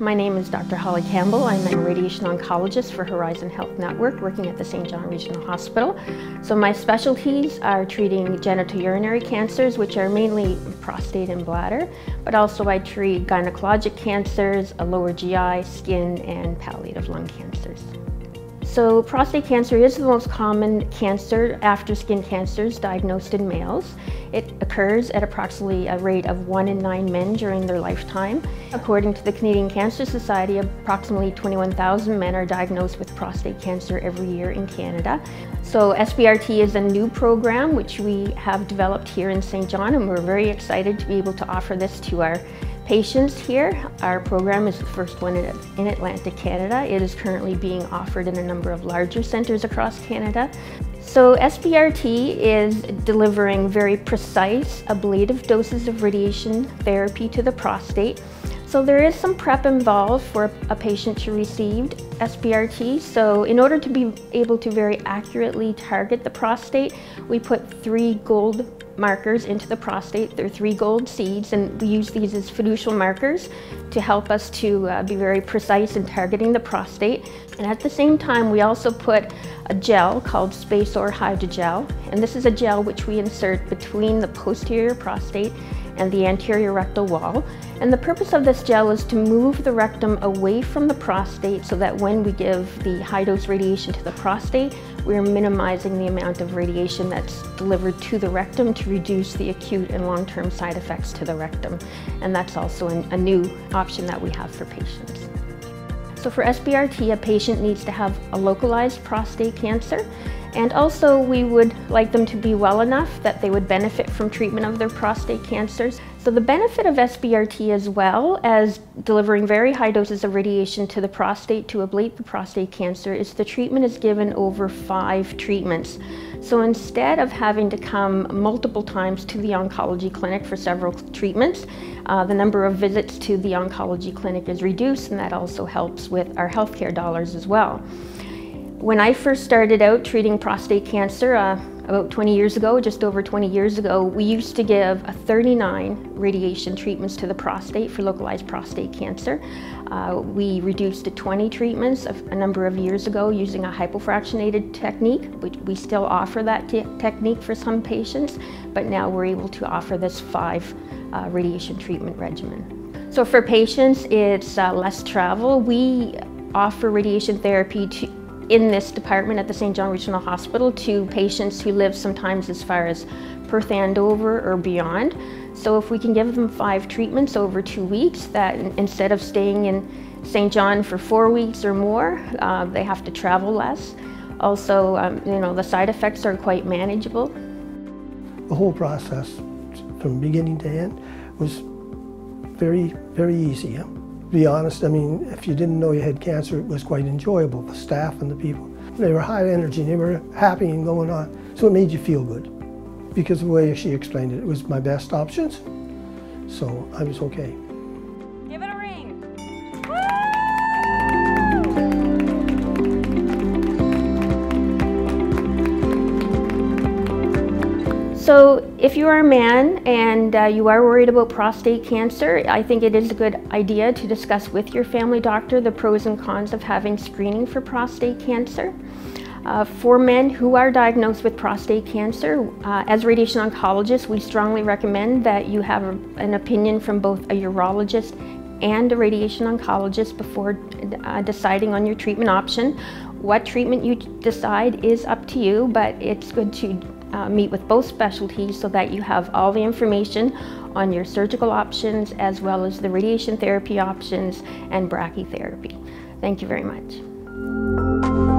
My name is Dr. Holly Campbell. I'm a radiation oncologist for Horizon Health Network working at the Saint John Regional Hospital. So my specialties are treating genitourinary cancers, which are mainly prostate and bladder, but also I treat gynecologic cancers, a lower GI, skin, and palliative lung cancers. So prostate cancer is the most common cancer after skin cancers diagnosed in males. It occurs at approximately a rate of one in nine men during their lifetime. According to the Canadian Cancer Society, approximately 21,000 men are diagnosed with prostate cancer every year in Canada. So SBRT is a new program which we have developed here in Saint John and we're very excited to be able to offer this to our patients here. Our program is the first one in Atlantic Canada. It is currently being offered in a number of larger centres across Canada. So SBRT is delivering very precise ablative doses of radiation therapy to the prostate. So there is some prep involved for a patient to receive SBRT. So in order to be able to very accurately target the prostate, we put three gold markers into the prostate. They're three gold seeds and we use these as fiducial markers to help us to uh, be very precise in targeting the prostate. And at the same time, we also put a gel called SpaceOAR Hydrogel. And this is a gel which we insert between the posterior prostate and the anterior rectal wall. And the purpose of this gel is to move the rectum away from the prostate so that when we give the high dose radiation to the prostate, we're minimizing the amount of radiation that's delivered to the rectum to reduce the acute and long-term side effects to the rectum. And that's also a new option that we have for patients. So for SBRT, a patient needs to have a localized prostate cancer and also we would like them to be well enough that they would benefit from treatment of their prostate cancers. So the benefit of SBRT as well as delivering very high doses of radiation to the prostate to ablate the prostate cancer is the treatment is given over five treatments. So instead of having to come multiple times to the oncology clinic for several treatments, uh, the number of visits to the oncology clinic is reduced and that also helps with our healthcare dollars as well. When I first started out treating prostate cancer uh, about 20 years ago, just over 20 years ago, we used to give 39 radiation treatments to the prostate for localized prostate cancer. Uh, we reduced to 20 treatments a, a number of years ago using a hypofractionated technique. We, we still offer that technique for some patients, but now we're able to offer this five uh, radiation treatment regimen. So for patients, it's uh, less travel. We offer radiation therapy to, in this department at the Saint John Regional Hospital to patients who live sometimes as far as Perth Andover or beyond. So if we can give them five treatments over two weeks, that instead of staying in Saint John for four weeks or more, uh, they have to travel less. Also, um, you know, the side effects are quite manageable. The whole process from beginning to end was very, very easy be honest, I mean, if you didn't know you had cancer, it was quite enjoyable, the staff and the people. They were high energy, they were happy and going on. So it made you feel good. Because the way she explained it, it was my best options. So I was okay. So if you are a man and uh, you are worried about prostate cancer, I think it is a good idea to discuss with your family doctor the pros and cons of having screening for prostate cancer. Uh, for men who are diagnosed with prostate cancer, uh, as radiation oncologists, we strongly recommend that you have a, an opinion from both a urologist and a radiation oncologist before uh, deciding on your treatment option. What treatment you decide is up to you, but it's good to uh, meet with both specialties so that you have all the information on your surgical options as well as the radiation therapy options and brachytherapy. Thank you very much.